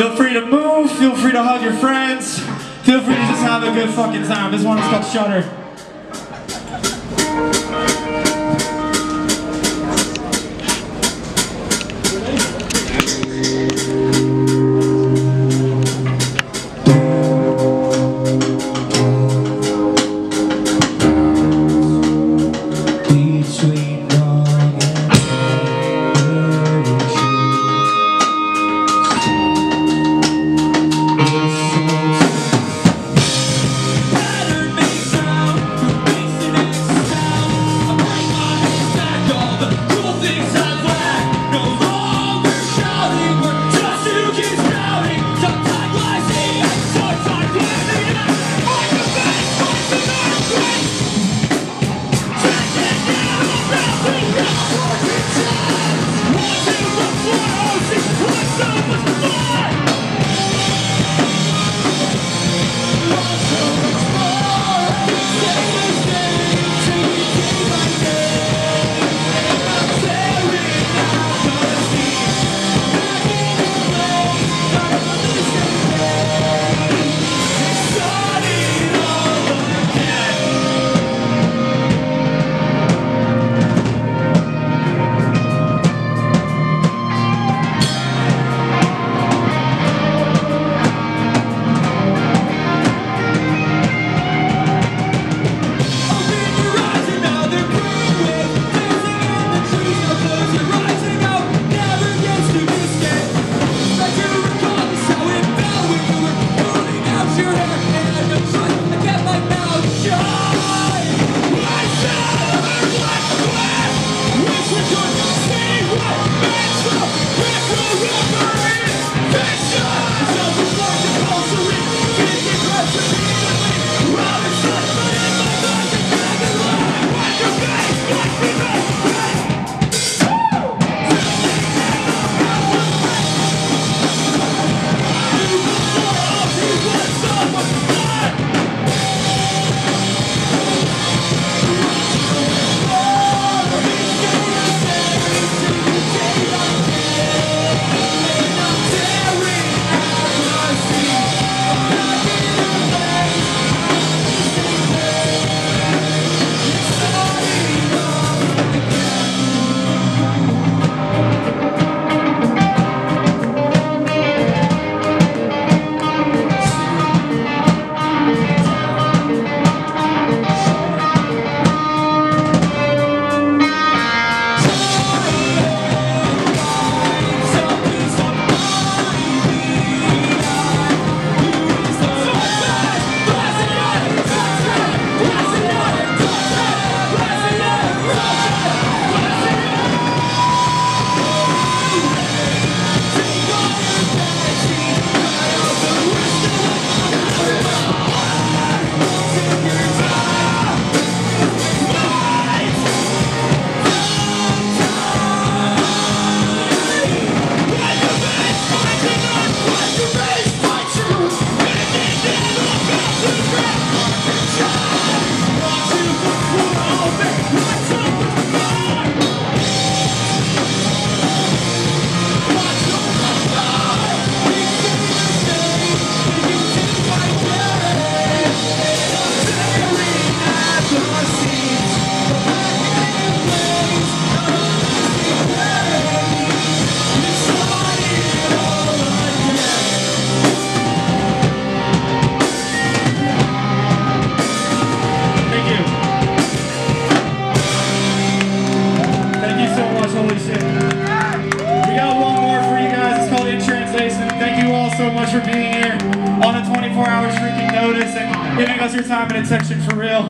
Feel free to move, feel free to hug your friends, feel free to just have a good fucking time. This one is called Shutter. So much for being here on a 24 hour freaking notice and giving us your time and attention for real.